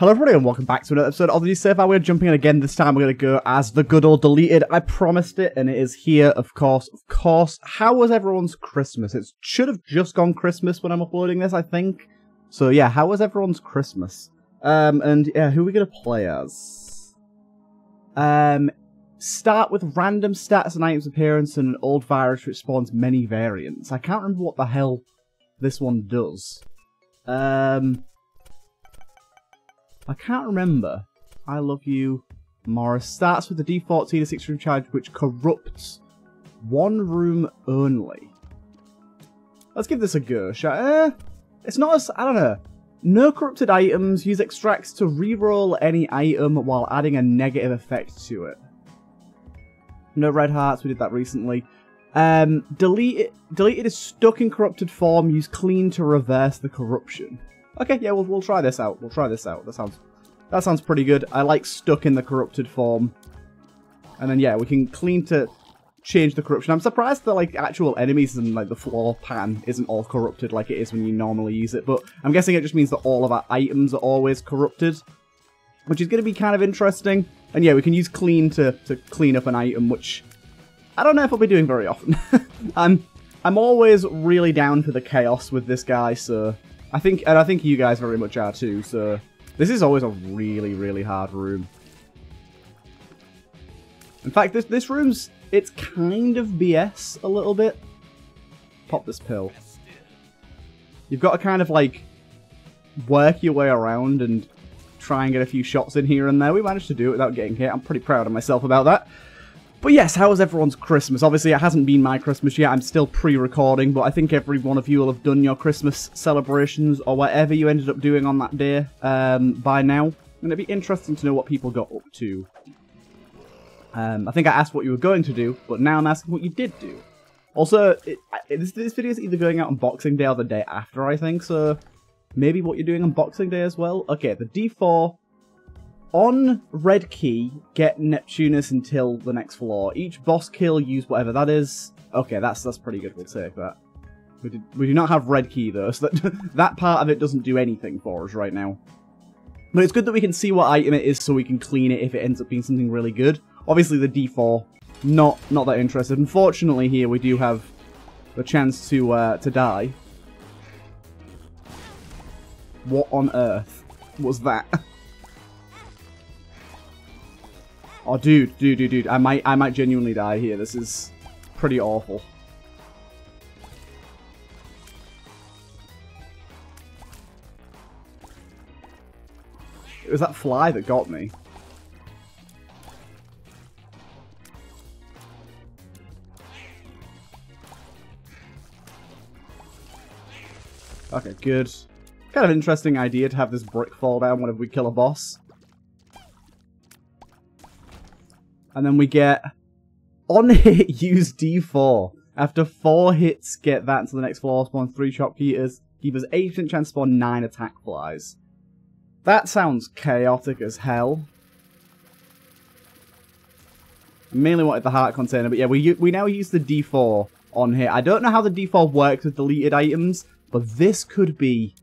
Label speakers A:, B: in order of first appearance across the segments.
A: Hello everybody and welcome back to another episode of the Survivor. We're jumping in again. This time we're going to go as the good old deleted. I promised it and it is here, of course. Of course. How was everyone's Christmas? It should have just gone Christmas when I'm uploading this, I think. So yeah, how was everyone's Christmas? Um, and yeah, who are we going to play as? Um, start with random stats and items appearance and an old virus which spawns many variants. I can't remember what the hell this one does. Um... I can't remember. I love you, Morris. Starts with the default T 6 room charge, which corrupts one room only. Let's give this a go. Uh, it's not as, I don't know. No corrupted items. Use extracts to reroll any item while adding a negative effect to it. No red hearts. We did that recently. Um, delete it. deleted is stuck in corrupted form. Use clean to reverse the corruption. Okay, yeah, we'll, we'll try this out. We'll try this out. That sounds that sounds pretty good. I like stuck in the corrupted form. And then, yeah, we can clean to change the corruption. I'm surprised that, like, actual enemies and, like, the floor pan isn't all corrupted like it is when you normally use it. But I'm guessing it just means that all of our items are always corrupted. Which is going to be kind of interesting. And, yeah, we can use clean to, to clean up an item, which I don't know if I'll be doing very often. I'm, I'm always really down for the chaos with this guy, so I think, and I think you guys very much are too, so this is always a really, really hard room. In fact, this, this room's, it's kind of BS a little bit. Pop this pill. You've got to kind of like work your way around and try and get a few shots in here and there. We managed to do it without getting hit. I'm pretty proud of myself about that. But yes, how was everyone's Christmas? Obviously, it hasn't been my Christmas yet. I'm still pre-recording, but I think every one of you will have done your Christmas celebrations or whatever you ended up doing on that day um, by now. And it'd be interesting to know what people got up to. Um, I think I asked what you were going to do, but now I'm asking what you did do. Also, it, this, this video is either going out on Boxing Day or the day after, I think, so maybe what you're doing on Boxing Day as well. Okay, the D4 on red key, get Neptunus until the next floor. Each boss kill, use whatever that is. Okay, that's that's pretty good. We'll take that. We, did, we do not have red key though, so that, that part of it doesn't do anything for us right now. But it's good that we can see what item it is so we can clean it if it ends up being something really good. Obviously the D4, not not that interested. Unfortunately here we do have the chance to uh, to die. What on earth was that? Oh, dude, dude, dude, dude. I might, I might genuinely die here. This is pretty awful. It was that fly that got me. Okay, good. Kind of interesting idea to have this brick fall down whenever we kill a boss. And then we get on hit use D4. After four hits, get that to the next floor, spawn three shopkeepers. Keepers 80% chance to spawn nine attack flies. That sounds chaotic as hell. I mainly wanted the heart container, but yeah, we we now use the D4 on here. I don't know how the D4 works with deleted items, but this could be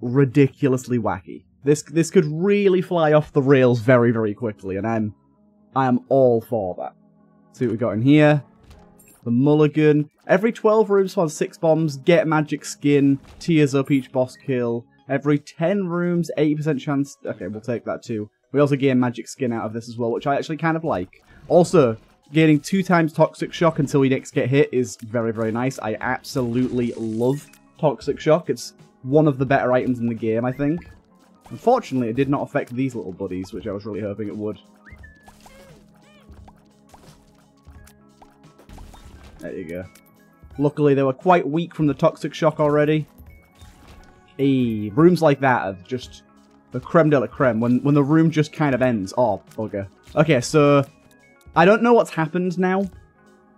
A: ridiculously wacky. This this could really fly off the rails very, very quickly, and I'm I am all for that. See what we got in here. The Mulligan. Every 12 rooms spawns 6 bombs, get magic skin, tears up each boss kill. Every 10 rooms, 80% chance... Okay, we'll take that too. We also gain magic skin out of this as well, which I actually kind of like. Also, gaining 2 times Toxic Shock until we next get hit is very, very nice. I absolutely love Toxic Shock. It's one of the better items in the game, I think. Unfortunately, it did not affect these little buddies, which I was really hoping it would. There you go. Luckily, they were quite weak from the toxic shock already. Hey, rooms like that are just the creme de la creme. When, when the room just kind of ends. Oh, bugger. Okay, so I don't know what's happened now.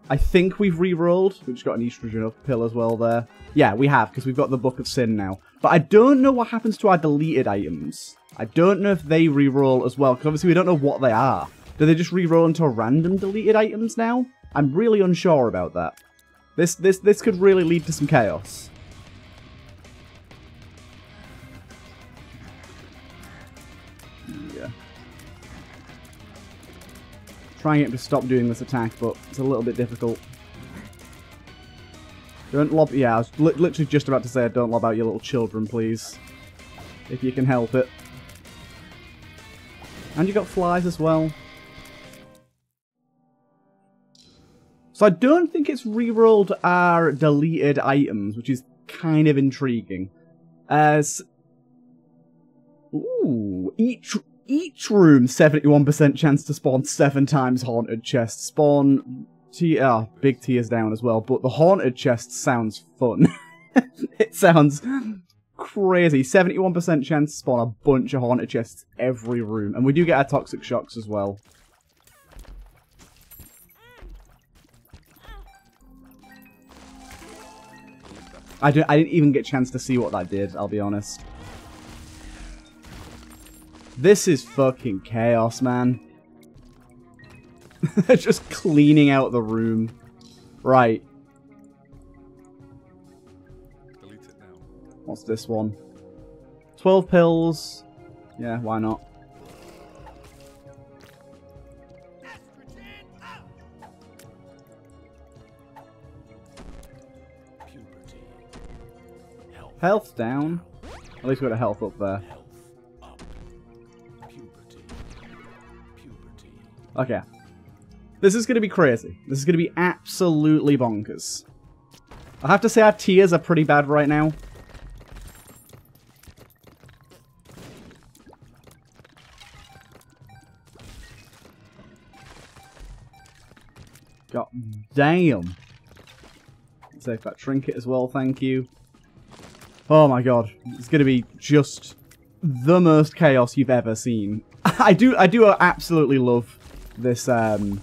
A: I think we've re-rolled. We've just got an estrogen pill as well there. Yeah, we have, because we've got the Book of Sin now. But I don't know what happens to our deleted items. I don't know if they re-roll as well, because obviously we don't know what they are. Do they just re-roll into random deleted items now? I'm really unsure about that. This this this could really lead to some chaos. Yeah. Trying to stop doing this attack, but it's a little bit difficult. Don't lob... Yeah, I was li literally just about to say don't lob out your little children, please. If you can help it. And you got flies as well. So I don't think it's re-rolled our deleted items, which is kind of intriguing. As ooh, each each room 71% chance to spawn seven times haunted chest. Spawn t ah, big tears down as well, but the haunted chest sounds fun. it sounds crazy. 71% chance to spawn a bunch of haunted chests every room. And we do get our toxic shocks as well. I, do, I didn't even get a chance to see what that did, I'll be honest. This is fucking chaos, man. They're just cleaning out the room. Right. What's this one? 12 pills. Yeah, why not? Health down. At least we got a health up there. Okay. This is going to be crazy. This is going to be absolutely bonkers. I have to say our tears are pretty bad right now. God damn. Take that trinket as well, thank you. Oh my god, it's going to be just the most chaos you've ever seen. I do, I do absolutely love this, um,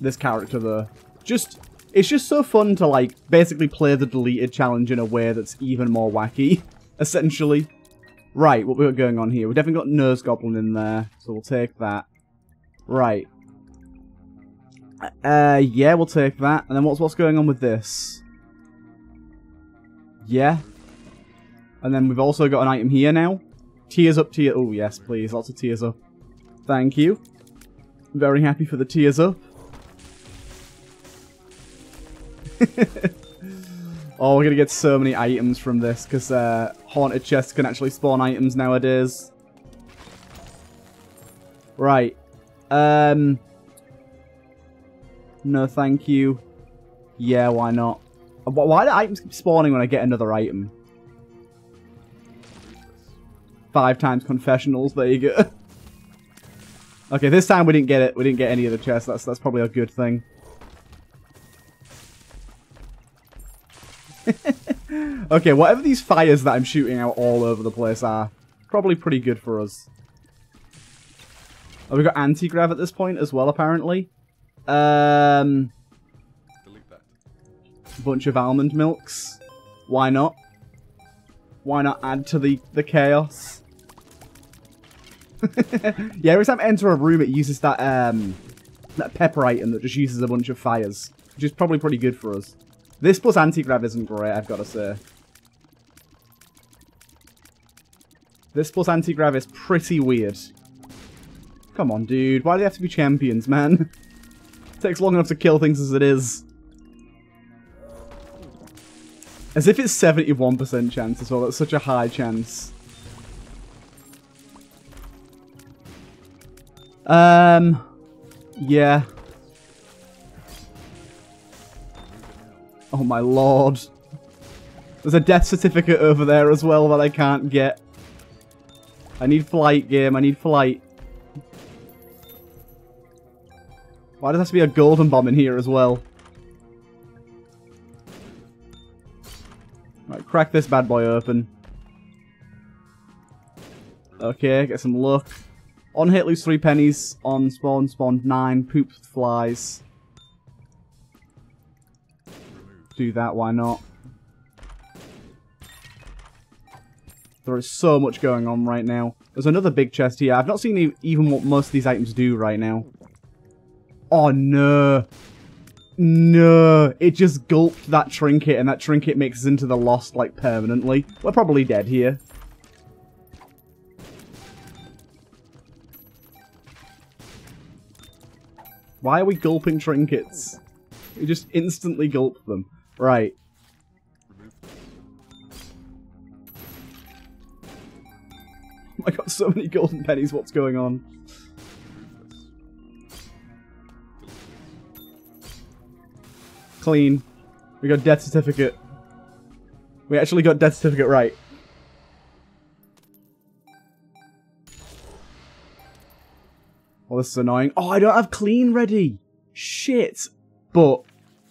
A: this character though. Just, it's just so fun to like basically play the deleted challenge in a way that's even more wacky, essentially. Right, what we got going on here? We've definitely got Nurse Goblin in there, so we'll take that. Right. Uh, yeah, we'll take that. And then what's what's going on with this? Yeah, and then we've also got an item here now. Tears up, tear. Oh, yes, please. Lots of tears up. Thank you. Very happy for the tears up. oh, we're going to get so many items from this because uh, haunted chests can actually spawn items nowadays. Right. Um. No, thank you. Yeah, why not? Why do items keep spawning when I get another item? Five times confessionals. There you go. okay, this time we didn't get it. We didn't get any of the chests. That's that's probably a good thing. okay, whatever these fires that I'm shooting out all over the place are, probably pretty good for us. Oh, we got anti-grav at this point as well, apparently. Um, bunch of almond milks. Why not? Why not add to the, the chaos? yeah, every time I enter a room, it uses that um, that pepper item that just uses a bunch of fires, which is probably pretty good for us. This plus anti-grav isn't great, I've got to say. This plus anti-grav is pretty weird. Come on, dude. Why do they have to be champions, man? takes long enough to kill things as it is. As if it's 71% chance as well. That's such a high chance. Um, yeah. Oh my lord. There's a death certificate over there as well that I can't get. I need flight, game. I need flight. Why does there have to be a golden bomb in here as well? Right, crack this bad boy open. Okay, get some luck. On hit, lose three pennies. On spawn, spawn nine. Poop flies. Do that, why not? There is so much going on right now. There's another big chest here. I've not seen even what most of these items do right now. Oh, no. No. It just gulped that trinket, and that trinket makes us into the lost, like, permanently. We're probably dead here. Why are we gulping trinkets? We just instantly gulp them. Right. I got so many golden pennies, what's going on? Clean. We got death certificate. We actually got death certificate right. Oh, this is annoying. Oh, I don't have clean ready. Shit. But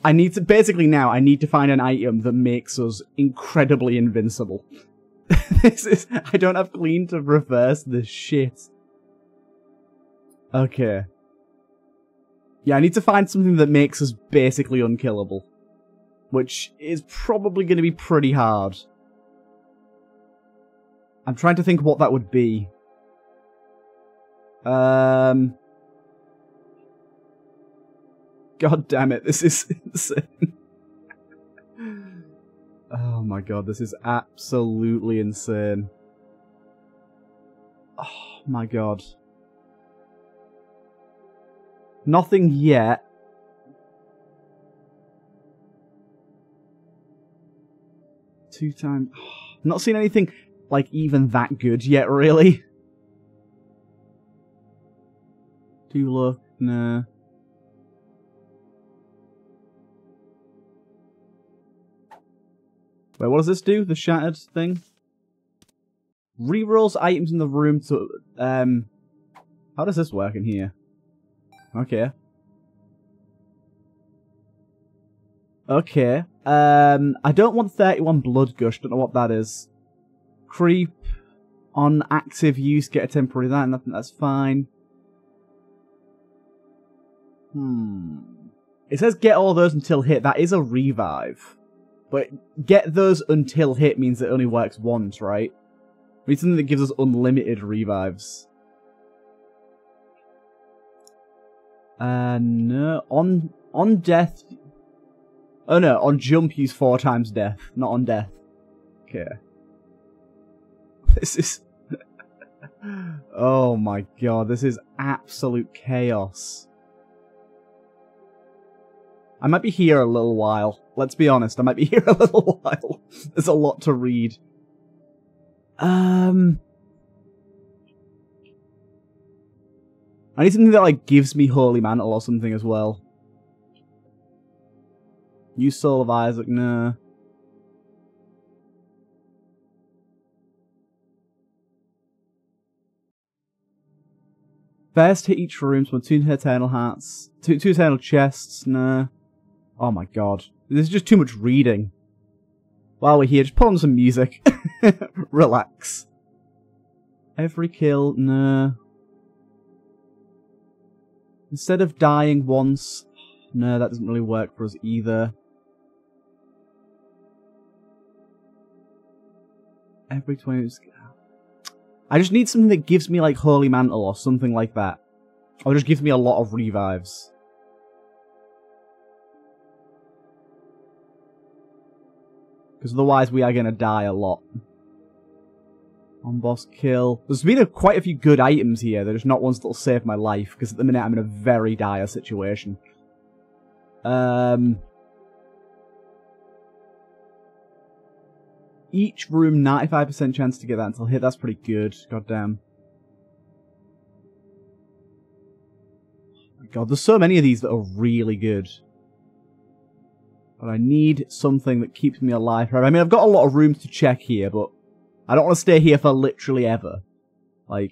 A: I need to, basically now, I need to find an item that makes us incredibly invincible. this is, I don't have clean to reverse this shit. Okay. Yeah, I need to find something that makes us basically unkillable. Which is probably going to be pretty hard. I'm trying to think what that would be. Um... God damn it, this is insane. oh my god, this is absolutely insane. Oh my god. Nothing yet. Two times. Not seen anything like even that good yet, really. You look? Nah. Wait, what does this do? The shattered thing? Rerolls items in the room to, um... How does this work in here? Okay. Okay. Um, I don't want 31 Blood Gush. Don't know what that is. Creep. On active use, get a temporary that, think that's fine. Hmm. It says get all those until hit. That is a revive. But get those until hit means it only works once, right? We need something that gives us unlimited revives. Uh, no. On, on death... Oh no, on jump use four times death, not on death. Okay. This is... oh my god, this is absolute chaos. I might be here a little while. Let's be honest, I might be here a little while. There's a lot to read. Um... I need something that, like, gives me Holy Mantle or something as well. Use Soul of Isaac, nah. First hit each room, so two eternal hearts. Two, two eternal chests, nah. Oh my god. There's just too much reading. While we're here, just put on some music. Relax. Every kill, nah. Instead of dying once, no, that doesn't really work for us either. Every 20 I just need something that gives me like Holy Mantle or something like that. Or just gives me a lot of revives. Because otherwise we are going to die a lot. On boss kill. There's been a, quite a few good items here. There's not ones that'll save my life. Because at the minute I'm in a very dire situation. Um... Each room, 95% chance to get that until hit. That's pretty good. God damn. God, there's so many of these that are really good. But I need something that keeps me alive. forever. I mean, I've got a lot of rooms to check here, but I don't want to stay here for literally ever. Like,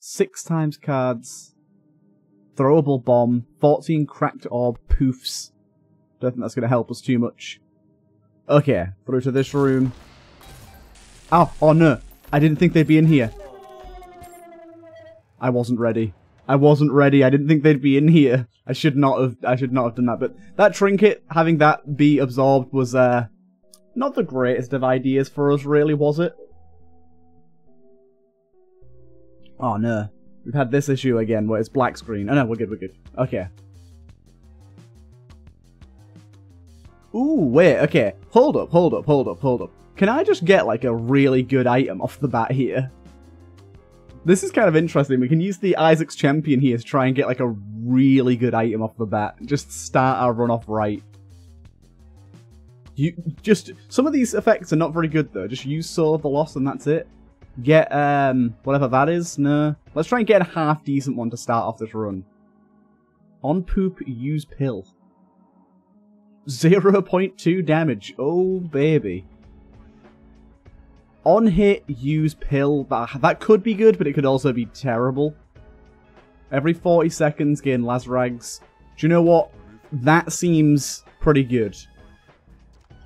A: six times cards, throwable bomb, 14 cracked orb, poofs. Don't think that's going to help us too much. Okay, through to this room. Oh, oh no. I didn't think they'd be in here. I wasn't ready. I wasn't ready. I didn't think they'd be in here. I should not have I should not have done that. But that trinket, having that be absorbed was uh not the greatest of ideas for us, really, was it? Oh no. We've had this issue again where it's black screen. Oh no, we're good, we're good. Okay. Ooh, wait, okay. Hold up, hold up, hold up, hold up. Can I just get like a really good item off the bat here? This is kind of interesting. We can use the Isaac's Champion here to try and get like a really good item off the bat. Just start our run off right. You just some of these effects are not very good though. Just use Soul of the Lost and that's it. Get um whatever that is. No, let's try and get a half decent one to start off this run. On poop, use pill. 0.2 damage. Oh baby. On hit, use pill. That, that could be good, but it could also be terrible. Every 40 seconds, gain Lazrags. Do you know what? That seems pretty good.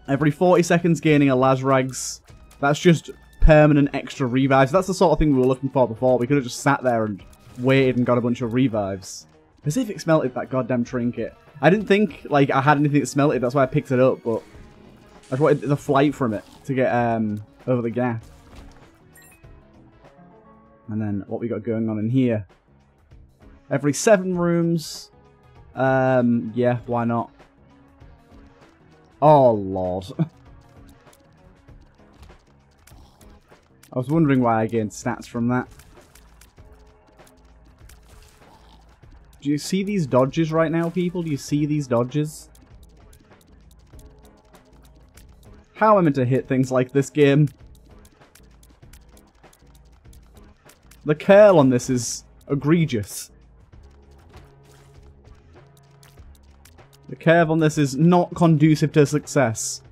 A: Every 40 seconds gaining a Lazrags. That's just permanent extra revives. That's the sort of thing we were looking for before. We could have just sat there and waited and got a bunch of revives. Pacific smelted that goddamn trinket. I didn't think like I had anything that smelted, that's why I picked it up, but I just wanted the flight from it to get um over the gap. And then what we got going on in here. Every seven rooms. Um, yeah, why not? Oh, Lord. I was wondering why I gained stats from that. Do you see these dodges right now, people? Do you see these dodges? How am I meant to hit things like this game? The curl on this is egregious. The curve on this is not conducive to success.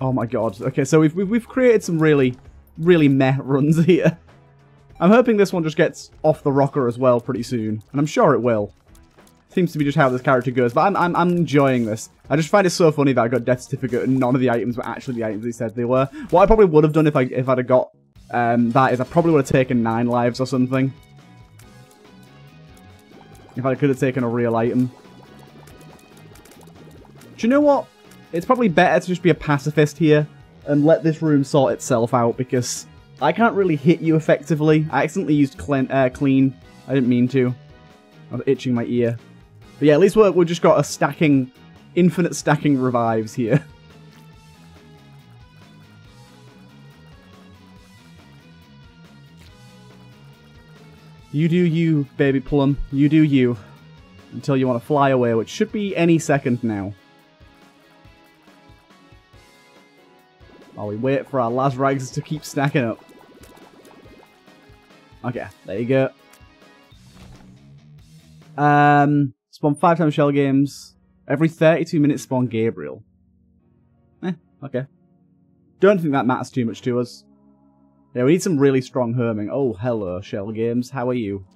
A: Oh my god. Okay, so we've, we've created some really, really meh runs here. I'm hoping this one just gets off the rocker as well pretty soon. And I'm sure it will. Seems to be just how this character goes. But I'm, I'm, I'm enjoying this. I just find it so funny that I got death certificate and none of the items were actually the items they said they were. What I probably would have done if I if I'd have got um, that is I probably would have taken nine lives or something. If I could have taken a real item. Do you know what? It's probably better to just be a pacifist here and let this room sort itself out because I can't really hit you effectively. I accidentally used clean. Uh, clean. I didn't mean to. I was itching my ear. But yeah, at least we've just got a stacking, infinite stacking revives here. You do you, baby plum. You do you. Until you want to fly away, which should be any second now. While we wait for our Lazrags to keep stacking up. Okay, there you go. Um, spawn five times shell games. Every 32 minutes spawn Gabriel. Eh, okay. Don't think that matters too much to us. Yeah, we need some really strong homing. Oh, hello, shell games. How are you?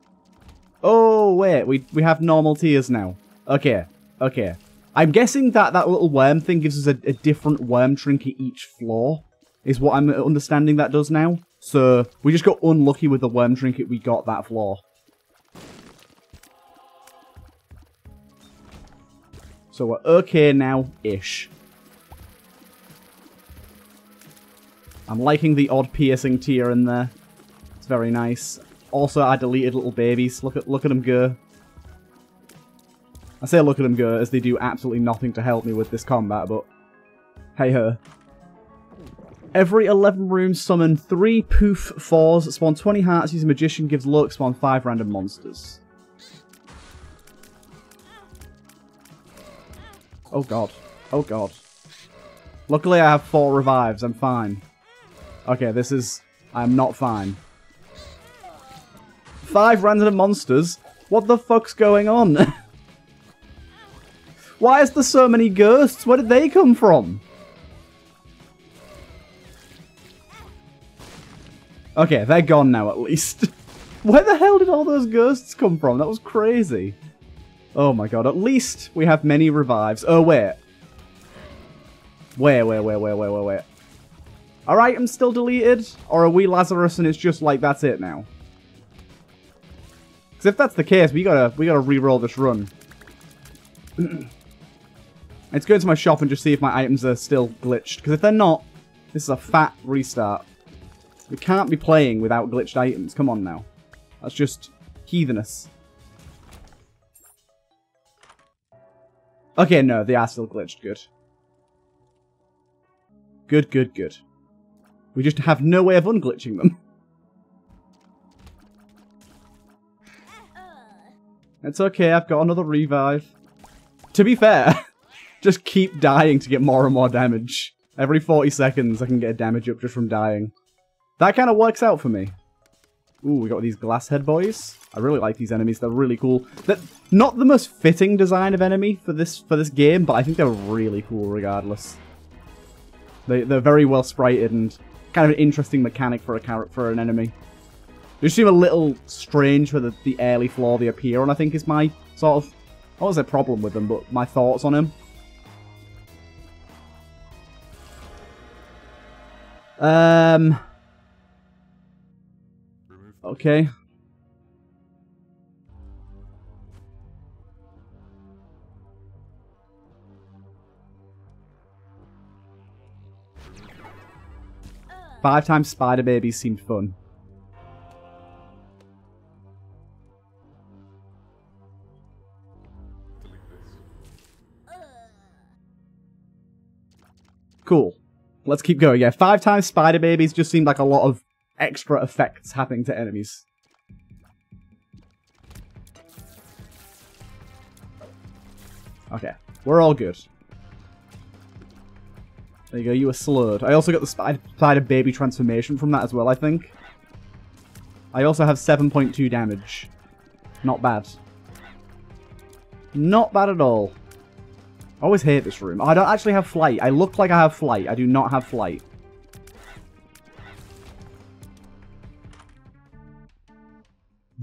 A: Oh, wait. We, we have normal tears now. Okay. Okay. I'm guessing that that little worm thing gives us a, a different worm trinket each floor. Is what I'm understanding that does now. So, we just got unlucky with the worm trinket we got that floor. So we're okay now-ish. I'm liking the odd piercing tear in there. It's very nice. Also, I deleted little babies. Look at look at them go. I say look at them go as they do absolutely nothing to help me with this combat, but hey her. Every 11 rooms summon 3 poof 4s, spawn 20 hearts, use a magician, gives luck, spawn 5 random monsters. Oh god. Oh god. Luckily I have 4 revives, I'm fine. Okay, this is... I'm not fine. 5 random monsters? What the fuck's going on? Why is there so many ghosts? Where did they come from? Okay, they're gone now at least. Where the hell did all those ghosts come from? That was crazy. Oh my god, at least we have many revives. Oh, wait. Wait, wait, wait, wait, wait, wait, wait. Are items still deleted? Or are we Lazarus and it's just like, that's it now? Because if that's the case, we gotta, we gotta re-roll this run. Let's go into my shop and just see if my items are still glitched. Because if they're not, this is a fat restart. We can't be playing without glitched items. Come on now. That's just heathenous. Okay, no, they are still glitched. Good. Good, good, good. We just have no way of unglitching them. It's okay, I've got another revive. To be fair, just keep dying to get more and more damage. Every 40 seconds I can get a damage up just from dying. That kind of works out for me. Ooh, we got these glass head boys. I really like these enemies. They're really cool. They're not the most fitting design of enemy for this for this game, but I think they're really cool regardless. They, they're very well sprited and kind of an interesting mechanic for a carrot for an enemy. They seem a little strange for the, the airly floor they appear on, I think is my sort of, I was a problem with them, but my thoughts on him. Um, Okay. Five times spider babies seemed fun. Cool. Let's keep going. Yeah, five times spider babies just seemed like a lot of extra effects happening to enemies. Okay, we're all good. There you go, you were slurred. I also got the spider baby transformation from that as well, I think. I also have 7.2 damage. Not bad. Not bad at all. I always hate this room. I don't actually have flight. I look like I have flight. I do not have flight.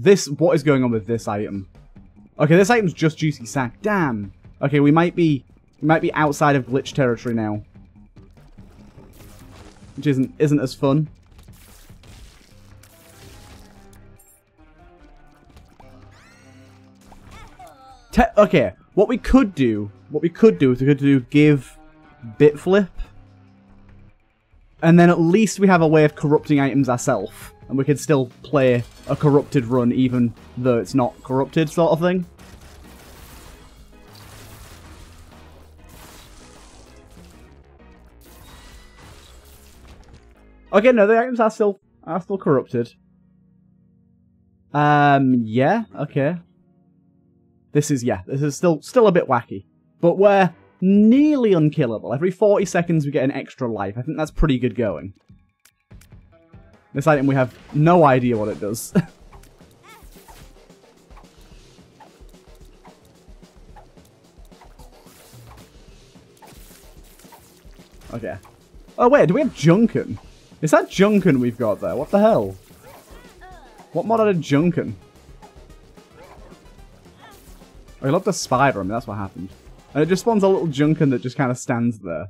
A: This, what is going on with this item? Okay, this item's just Juicy Sack. Damn. Okay, we might be, we might be outside of glitch territory now. Which isn't, isn't as fun. Te okay, what we could do, what we could do is we could do give bit flip. And then at least we have a way of corrupting items ourselves and we can still play a corrupted run even though it's not corrupted sort of thing. Okay, no, the items are still are still corrupted. Um, yeah, okay. This is, yeah, this is still still a bit wacky. But we're nearly unkillable. Every 40 seconds we get an extra life. I think that's pretty good going. This item, we have no idea what it does. okay. Oh, wait, do we have Junkan? Is that Junkan we've got there? What the hell? What mod added Junkan? Oh, he loved a spider. I mean, that's what happened. And it just spawns a little Junkan that just kind of stands there.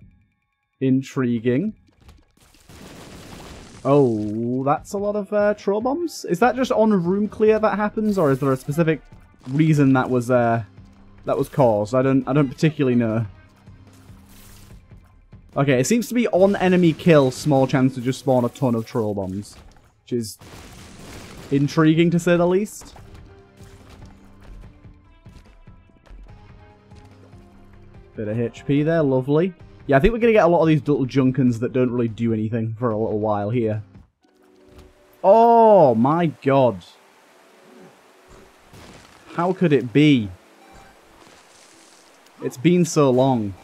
A: Intriguing. Oh, that's a lot of uh, troll bombs. Is that just on room clear that happens, or is there a specific reason that was uh, that was caused? I don't I don't particularly know. Okay, it seems to be on enemy kill, small chance to just spawn a ton of troll bombs, which is intriguing to say the least. Bit of HP there, lovely. Yeah, I think we're going to get a lot of these little Junkans that don't really do anything for a little while here. Oh, my God. How could it be? It's been so long.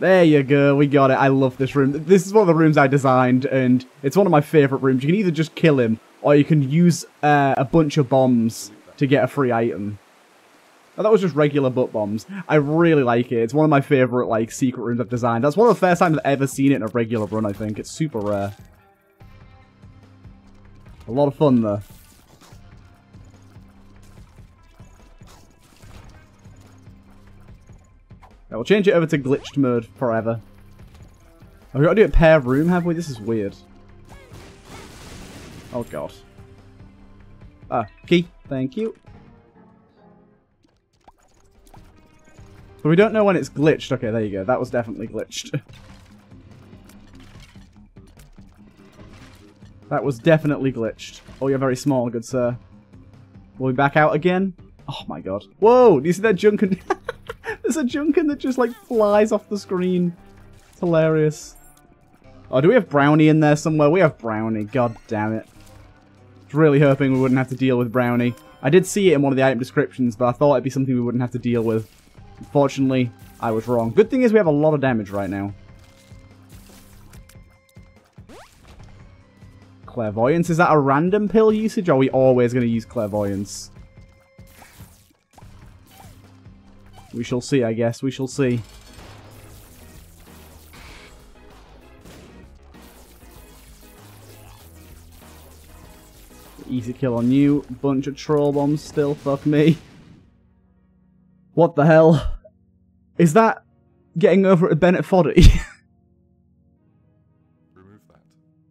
A: There you go, we got it. I love this room. This is one of the rooms I designed, and it's one of my favourite rooms. You can either just kill him, or you can use uh, a bunch of bombs to get a free item. Oh, that was just regular butt bombs. I really like it. It's one of my favourite, like, secret rooms I've designed. That's one of the first times I've ever seen it in a regular run, I think. It's super rare. A lot of fun, though. We'll change it over to glitched mode forever. Have we got to do it per room, have we? This is weird. Oh, God. Ah, key. Thank you. So we don't know when it's glitched. Okay, there you go. That was definitely glitched. That was definitely glitched. Oh, you're very small, good sir. We'll we back out again? Oh my god. Whoa! Do you see that Junkan? There's a Junkan that just like flies off the screen. It's hilarious. Oh, do we have Brownie in there somewhere? We have Brownie. God damn it. I was really hoping we wouldn't have to deal with Brownie. I did see it in one of the item descriptions, but I thought it'd be something we wouldn't have to deal with. Unfortunately, I was wrong. Good thing is we have a lot of damage right now. Clairvoyance. Is that a random pill usage, or are we always going to use Clairvoyance? We shall see, I guess. We shall see. Easy kill on you. Bunch of troll bombs still. Fuck me. What the hell? Is that getting over at Bennett Foddy?
B: Remove that.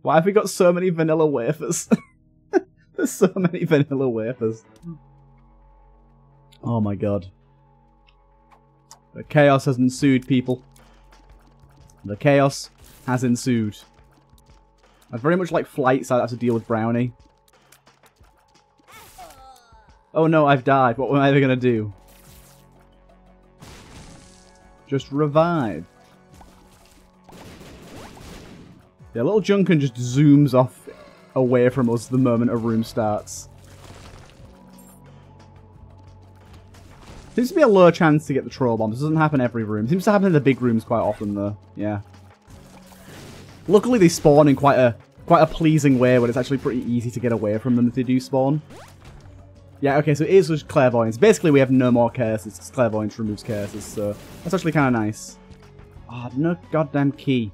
A: Why have we got so many vanilla wafers? There's so many vanilla wafers. Oh my god. The chaos has ensued, people. The chaos has ensued. I'd very much like flights I'd have to deal with Brownie. Oh no, I've died. What am I ever going to do? Just revive. Yeah, little Junkan just zooms off away from us the moment a room starts. Seems to be a low chance to get the troll bombs. This doesn't happen every room. Seems to happen in the big rooms quite often, though. Yeah. Luckily, they spawn in quite a quite a pleasing way, where it's actually pretty easy to get away from them if they do spawn. Yeah, okay, so it is just clairvoyance. Basically, we have no more curses, because clairvoyance removes curses, so that's actually kind of nice. Oh, no goddamn key.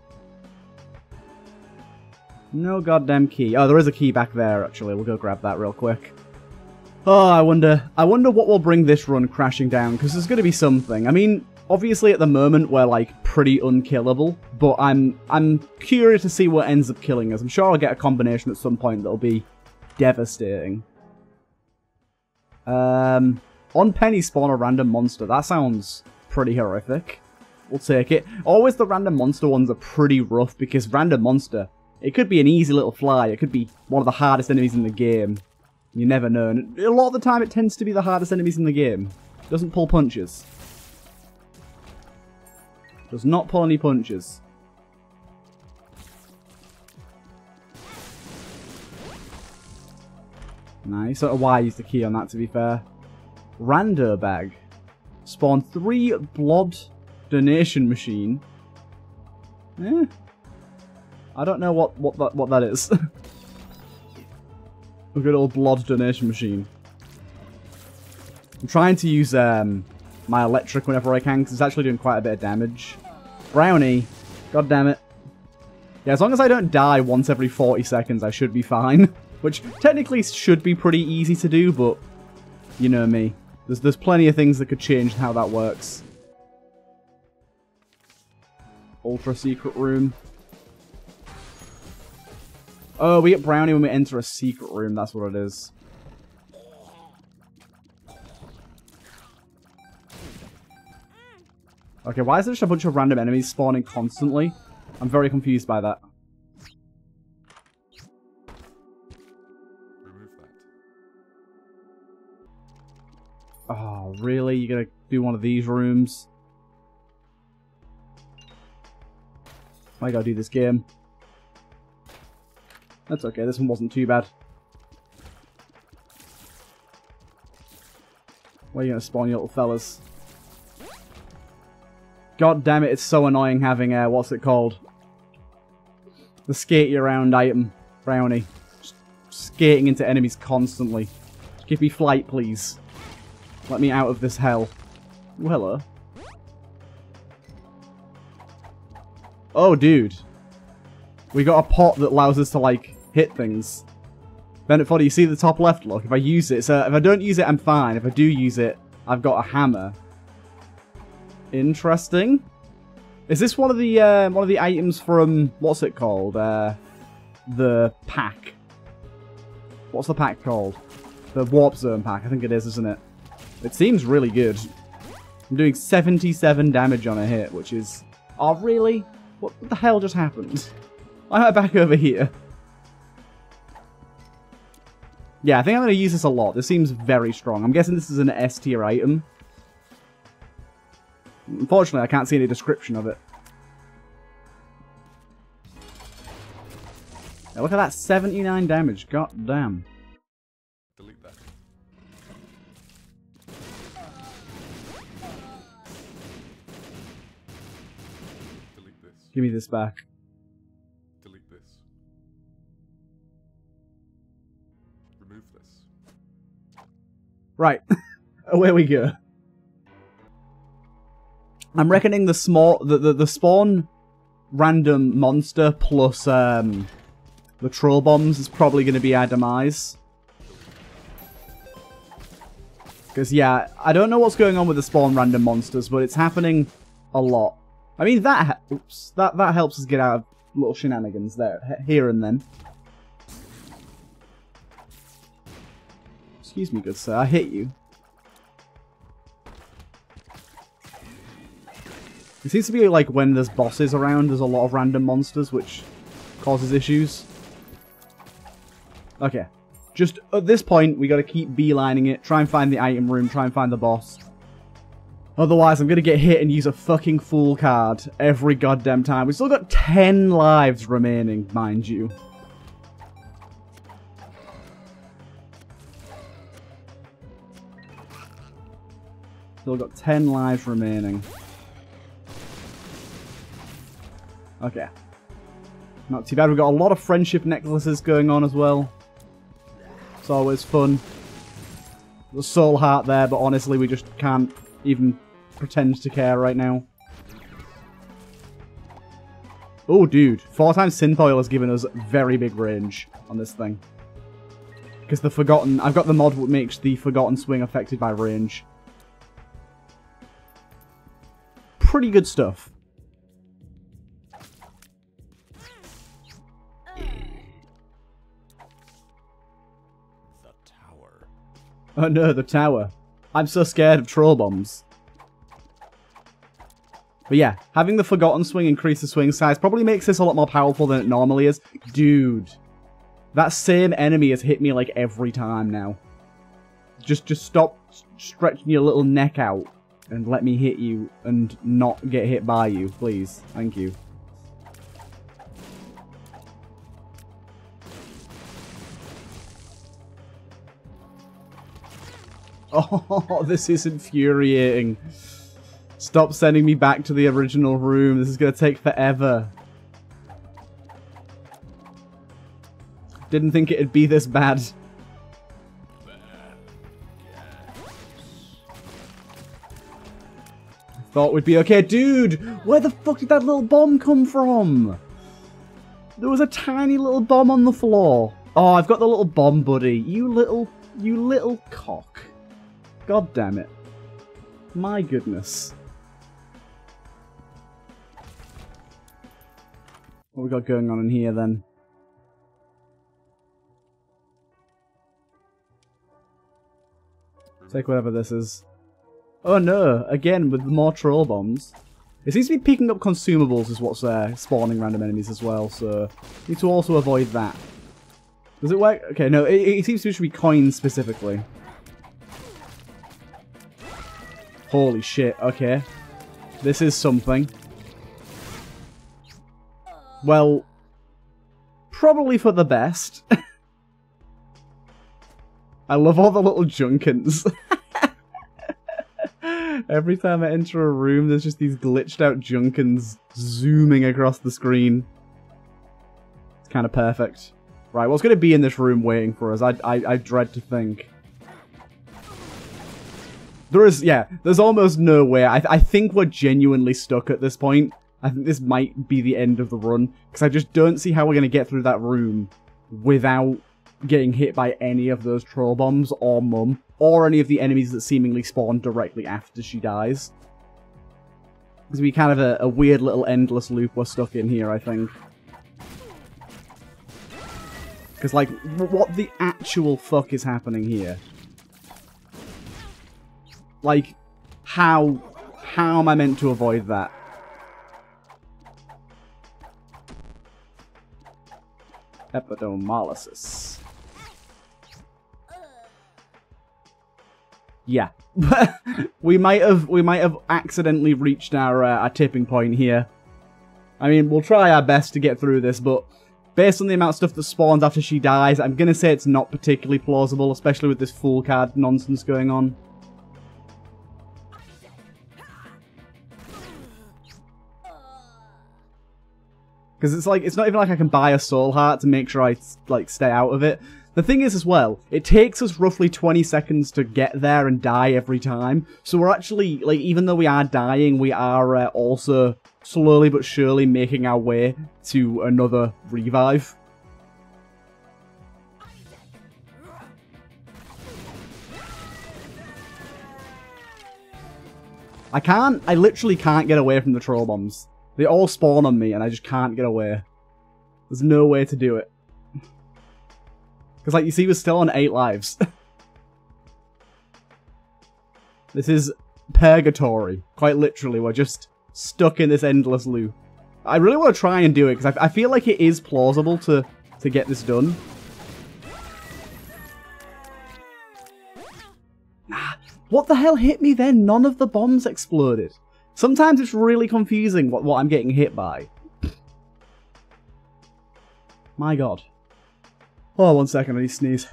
A: No goddamn key. Oh, there is a key back there, actually. We'll go grab that real quick. Oh, I wonder. I wonder what will bring this run crashing down, because there's going to be something. I mean, obviously at the moment we're like pretty unkillable, but I'm I'm curious to see what ends up killing us. I'm sure I'll get a combination at some point that'll be devastating. Um, on Penny spawn a random monster. That sounds pretty horrific. We'll take it. Always the random monster ones are pretty rough because random monster, it could be an easy little fly. It could be one of the hardest enemies in the game. You never know. And a lot of the time it tends to be the hardest enemies in the game. Doesn't pull punches. Does not pull any punches. Nice. Sort of why I used the key on that, to be fair. Rando bag. Spawn three blood donation machine. Eh. I don't know what, what, that, what that is. A good old blood donation machine. I'm trying to use um, my electric whenever I can, because it's actually doing quite a bit of damage. Brownie. God damn it. Yeah, as long as I don't die once every 40 seconds, I should be fine. Which technically should be pretty easy to do, but you know me. There's, there's plenty of things that could change how that works. Ultra secret room. Oh, we get brownie when we enter a secret room. That's what it is. Okay, why is there just a bunch of random enemies spawning constantly? I'm very confused by that. Oh, really? You're gonna do one of these rooms? I gotta do this game. That's okay, this one wasn't too bad. Where are you gonna spawn, you little fellas? God damn it, it's so annoying having, uh, what's it called? The skate around item, Brownie. Just skating into enemies constantly. Just give me flight, please. Let me out of this hell. Oh, hello. Oh, dude. We got a pot that allows us to, like, hit things. Bennett Foddy, you see the top left look? If I use it, so if I don't use it, I'm fine. If I do use it, I've got a hammer. Interesting. Is this one of the uh, one of the items from what's it called? Uh, the pack. What's the pack called? The warp zone pack. I think it is, isn't it? It seems really good. I'm doing 77 damage on a hit, which is... Oh, really? What the hell just happened? Why am I back over here? Yeah, I think I'm going to use this a lot. This seems very strong. I'm guessing this is an S tier item. Unfortunately, I can't see any description of it. Yeah, look at that, 79 damage. God damn.
B: Delete that. Delete this.
A: Give me this back. Right. Away we go. I'm reckoning the small the, the, the spawn random monster plus um the troll bombs is probably going to be our demise. Because, yeah, I don't know what's going on with the spawn random monsters, but it's happening a lot. I mean, that oops, that, that helps us get out of little shenanigans there, here and then. Excuse me, good sir, I hit you. It seems to be like when there's bosses around, there's a lot of random monsters, which causes issues. Okay. Just at this point, we got to keep beelining it, try and find the item room, try and find the boss. Otherwise, I'm to get hit and use a fucking fool card every goddamn time. We've still got 10 lives remaining, mind you. Still got 10 lives remaining. Okay. Not too bad. We've got a lot of friendship necklaces going on as well. It's always fun. The soul heart there, but honestly, we just can't even pretend to care right now. Oh, dude. Four times Synthoil has given us very big range on this thing. Because the Forgotten... I've got the mod that makes the Forgotten swing affected by range. Pretty good stuff. Oh no, the tower. I'm so scared of troll bombs. But yeah, having the Forgotten Swing increase the swing size probably makes this a lot more powerful than it normally is. Dude. That same enemy has hit me like every time now. Just just stop stretching your little neck out and let me hit you and not get hit by you, please. Thank you. Oh, this is infuriating. Stop sending me back to the original room. This is going to take forever. Didn't think it'd be this bad. Thought we'd be okay. Dude, where the fuck did that little bomb come from? There was a tiny little bomb on the floor. Oh, I've got the little bomb buddy. You little, you little cock. God damn it. My goodness. What we got going on in here then? Take whatever this is. Oh no, again with more troll bombs. It seems to be picking up consumables is what's uh, spawning random enemies as well, so need to also avoid that. Does it work? Okay, no, it, it seems to be coins specifically. Holy shit, okay. This is something. Well, probably for the best. I love all the little Junkans. Every time I enter a room, there's just these glitched out Junkans zooming across the screen. It's kind of perfect. Right, what's going to be in this room waiting for us? I, I, I dread to think. There is, yeah, there's almost no way. I, I think we're genuinely stuck at this point. I think this might be the end of the run, because I just don't see how we're going to get through that room without getting hit by any of those troll bombs or mum, or any of the enemies that seemingly spawn directly after she dies. It's be kind of a, a weird little endless loop we're stuck in here, I think. Because, like, what the actual fuck is happening here? Like, how, how am I meant to avoid that? Epidermolysis. Yeah. we might have we might have accidentally reached our uh, our tipping point here. I mean, we'll try our best to get through this, but based on the amount of stuff that spawns after she dies, I'm gonna say it's not particularly plausible, especially with this fool card nonsense going on. Because it's like, it's not even like I can buy a soul heart to make sure I, like, stay out of it. The thing is as well, it takes us roughly 20 seconds to get there and die every time. So we're actually, like, even though we are dying, we are uh, also slowly but surely making our way to another revive. I can't, I literally can't get away from the troll bombs. They all spawn on me and I just can't get away. There's no way to do it. Because like you see we're still on 8 lives. this is purgatory. Quite literally, we're just stuck in this endless loop. I really want to try and do it because I, I feel like it is plausible to, to get this done. Ah, what the hell hit me then? None of the bombs exploded. Sometimes it's really confusing what, what I'm getting hit by. My god. Oh, one second, I need to sneeze.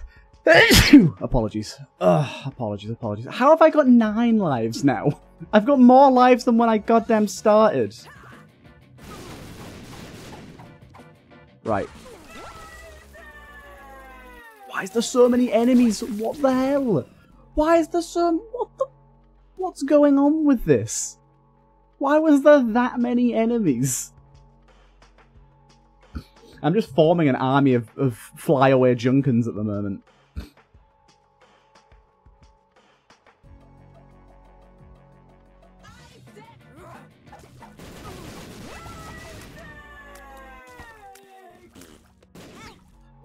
A: apologies. Ugh, apologies, apologies. How have I got nine lives now? I've got more lives than when I goddamn started. Right. Why is there so many enemies? What the hell? Why is there so... What the... What's going on with this? Why was there that many enemies? I'm just forming an army of, of flyaway Junkans at the moment.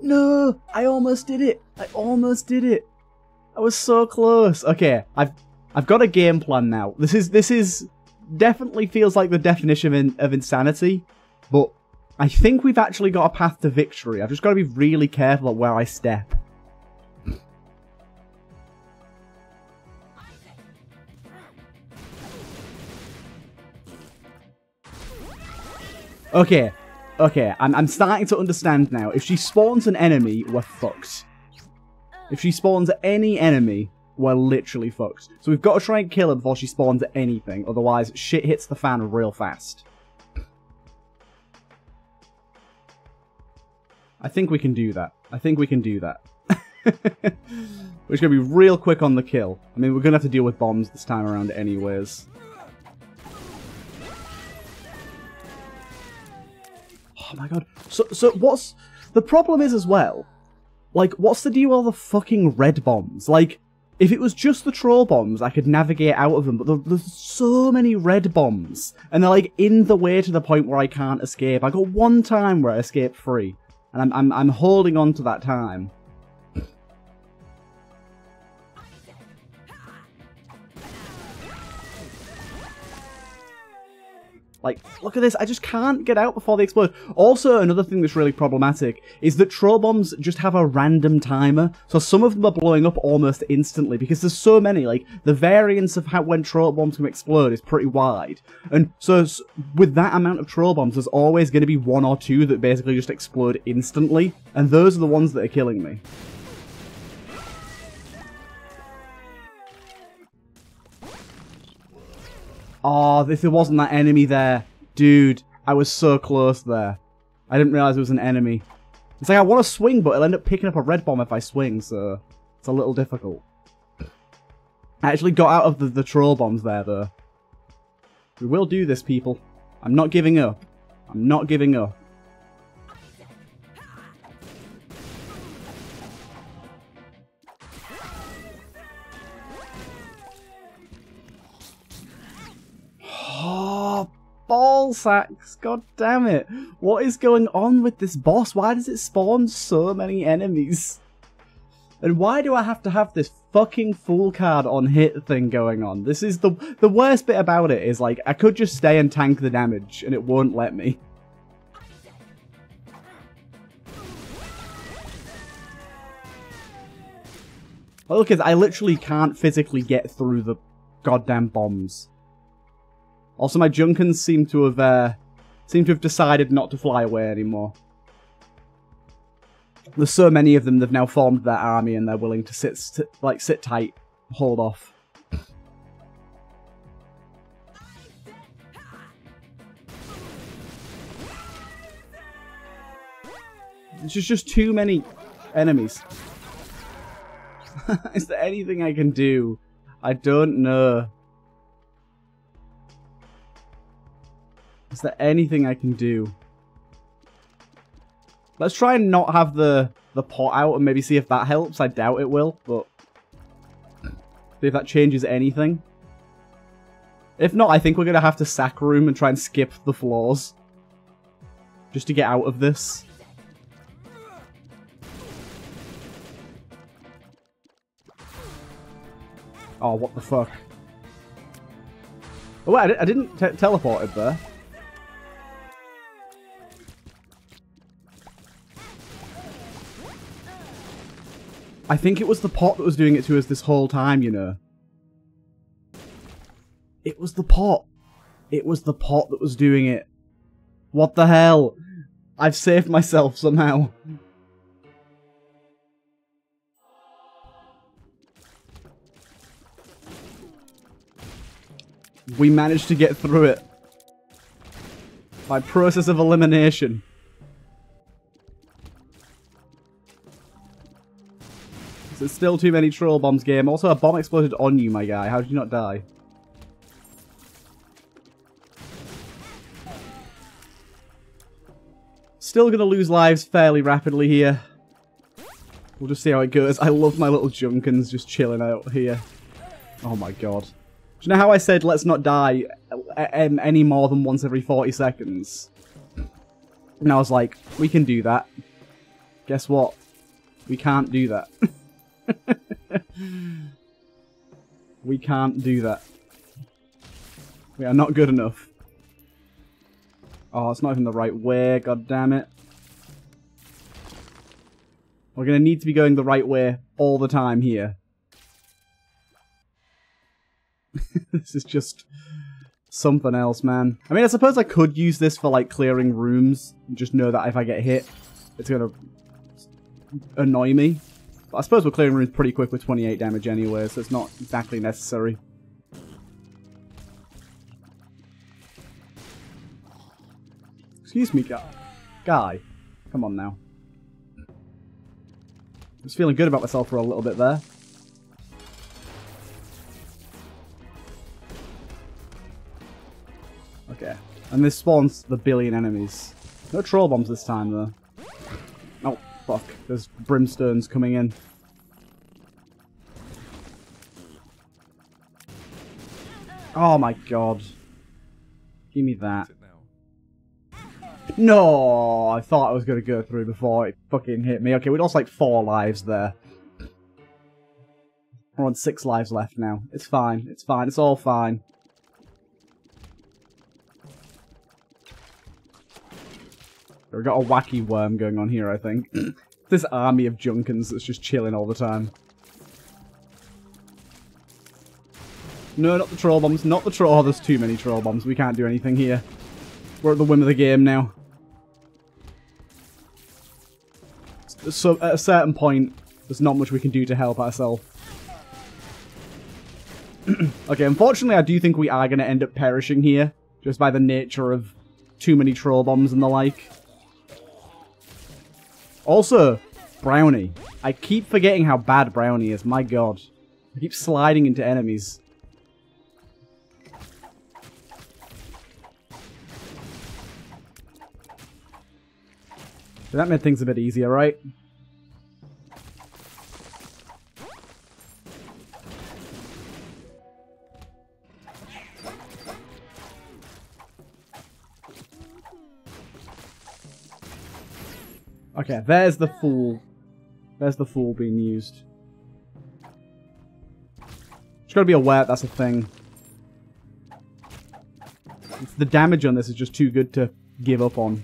A: No, I almost did it. I almost did it. I was so close. Okay, I've I've got a game plan now. This is this is definitely feels like the definition of, in, of insanity, but I think we've actually got a path to victory. I've just got to be really careful at where I step. Okay, okay, I'm, I'm starting to understand now. If she spawns an enemy, we're fucked. If she spawns any enemy, we're literally fucked. So we've got to try and kill her before she spawns anything, otherwise shit hits the fan real fast. I think we can do that. I think we can do that. we're just going to be real quick on the kill. I mean, we're going to have to deal with bombs this time around anyways. Oh my god. So, so what's... The problem is as well, like, what's the deal with the fucking red bombs? Like, if it was just the troll bombs, I could navigate out of them, but there's so many red bombs, and they're like in the way to the point where I can't escape. I got one time where I escaped free, and I'm, I'm, I'm holding on to that time. Like, look at this, I just can't get out before they explode. Also, another thing that's really problematic is that troll bombs just have a random timer, so some of them are blowing up almost instantly, because there's so many, like, the variance of how when troll bombs can explode is pretty wide. And so, with that amount of troll bombs, there's always going to be one or two that basically just explode instantly, and those are the ones that are killing me. Oh, if there wasn't that enemy there. Dude, I was so close there. I didn't realize it was an enemy. It's like I want to swing, but I'll end up picking up a red bomb if I swing, so it's a little difficult. I actually got out of the, the troll bombs there, though. We will do this, people. I'm not giving up. I'm not giving up. Ball sacks. God damn it. What is going on with this boss? Why does it spawn so many enemies? And why do I have to have this fucking fool card on hit thing going on? This is the the worst bit about it is like I could just stay and tank the damage and it won't let me. Well, look, I literally can't physically get through the goddamn bombs. Also, my Junkans seem to have uh, seem to have decided not to fly away anymore. There's so many of them, they've now formed their army and they're willing to sit, sit like sit tight, hold off. There's just, just too many enemies. Is there anything I can do? I don't know. Is there anything I can do? Let's try and not have the, the pot out and maybe see if that helps. I doubt it will, but... See if that changes anything. If not, I think we're going to have to sack room and try and skip the floors. Just to get out of this. Oh, what the fuck? Oh, wait, I, I didn't teleport it there. I think it was the pot that was doing it to us this whole time, you know. It was the pot. It was the pot that was doing it. What the hell? I've saved myself somehow. We managed to get through it. By process of elimination. There's still too many troll bombs game. Also, a bomb exploded on you, my guy. How did you not die? Still gonna lose lives fairly rapidly here. We'll just see how it goes. I love my little Junkans just chilling out here. Oh my god. Do you know how I said let's not die uh, um, any more than once every 40 seconds? And I was like, we can do that. Guess what? We can't do that. we can't do that. We are not good enough. Oh, it's not even the right way, god damn it. We're going to need to be going the right way all the time here. this is just something else, man. I mean, I suppose I could use this for, like, clearing rooms. just know that if I get hit, it's going to annoy me. I suppose we're clearing rooms pretty quick with 28 damage anyway, so it's not exactly necessary. Excuse me, guy. Guy. Come on now. I was feeling good about myself for a little bit there. Okay. And this spawns the billion enemies. No troll bombs this time, though. Fuck. There's brimstones coming in. Oh my god. Give me that. No, I thought I was going to go through before it fucking hit me. Okay, we lost like four lives there. We're on six lives left now. It's fine. It's fine. It's all fine. We've got a wacky worm going on here, I think. this army of Junkans that's just chilling all the time. No, not the troll bombs. Not the troll. Oh, there's too many troll bombs. We can't do anything here. We're at the whim of the game now. So, at a certain point, there's not much we can do to help ourselves. okay, unfortunately, I do think we are going to end up perishing here. Just by the nature of too many troll bombs and the like. Also, Brownie. I keep forgetting how bad Brownie is. My god. I keep sliding into enemies. that made things a bit easier, right? Okay, there's the fool. There's the fool being used. Just gotta be aware that's a thing. the damage on this is just too good to give up on.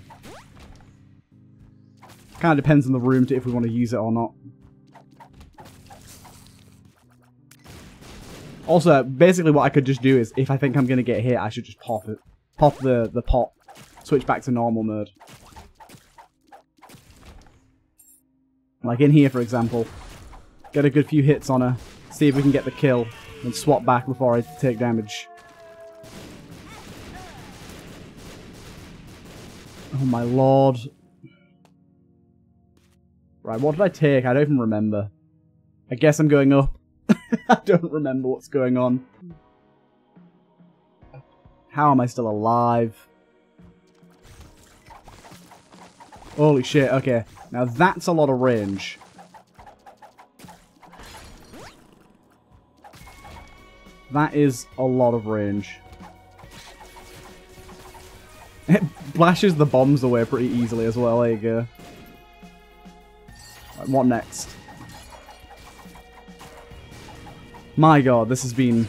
A: Kind of depends on the room to if we want to use it or not. Also, basically what I could just do is, if I think I'm going to get hit, I should just pop it. Pop the, the pot. Switch back to normal mode. Like in here, for example. Get a good few hits on her. See if we can get the kill. And swap back before I take damage. Oh my lord. Right, what did I take? I don't even remember. I guess I'm going up. I don't remember what's going on. How am I still alive? Holy shit, okay. Now that's a lot of range. That is a lot of range. It blashes the bombs away pretty easily as well, there you go. Right, what next? My god, this has been...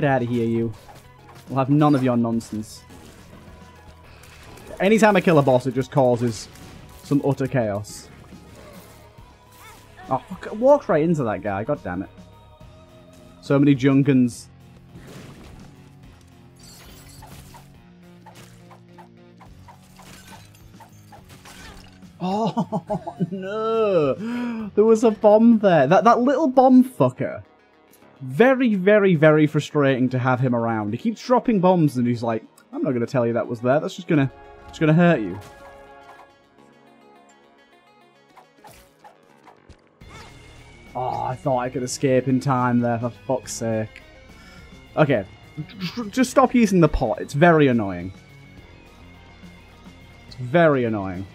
A: Get out of here, you. We'll have none of your nonsense. Anytime I kill a boss, it just causes some utter chaos. Oh, fuck, I walked right into that guy. God damn it. So many Junkans. Oh, no. There was a bomb there. That, that little bomb fucker. Very, very, very frustrating to have him around. He keeps dropping bombs and he's like, I'm not going to tell you that was there. That's just going to going to hurt you. Oh, I thought I could escape in time there, for fuck's sake. Okay, just stop using the pot. It's very annoying. It's very annoying.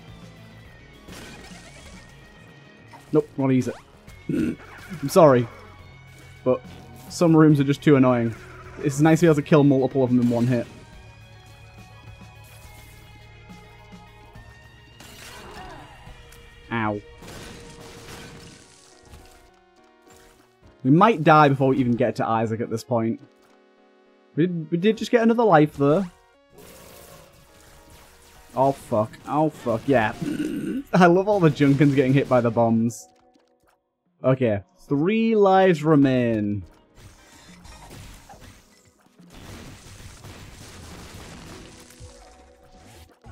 A: Nope, to use it. I'm sorry, but some rooms are just too annoying. It's nice to be able to kill multiple of them in one hit. Ow. We might die before we even get to Isaac at this point. We did, we did just get another life, though. Oh, fuck. Oh, fuck. Yeah. I love all the Junkans getting hit by the bombs. Okay. Three lives remain.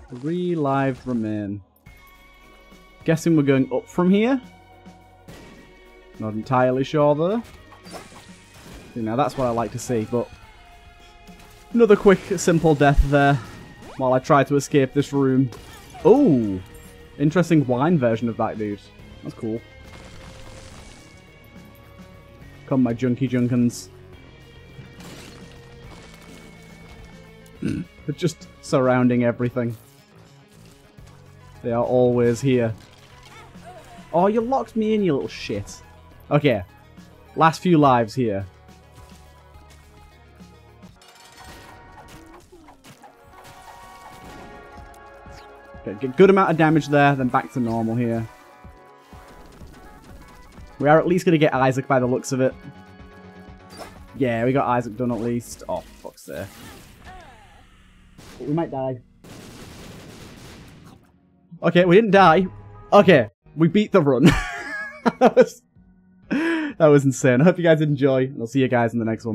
A: Three lives remain. Guessing we're going up from here. Not entirely sure though. You know, that's what I like to see, but... Another quick, simple death there. While I try to escape this room. Oh! Interesting wine version of that dude. That's cool. Come my junky Junkans. They're just surrounding everything. They are always here. Oh, you locked me in, you little shit. Okay. Last few lives here. Okay, good amount of damage there, then back to normal here. We are at least going to get Isaac by the looks of it. Yeah, we got Isaac done at least. Oh, fuck's there. But we might die. Okay, we didn't die. Okay, we beat the run. that was that was insane. I hope you guys enjoy, and I'll see you guys in the next one.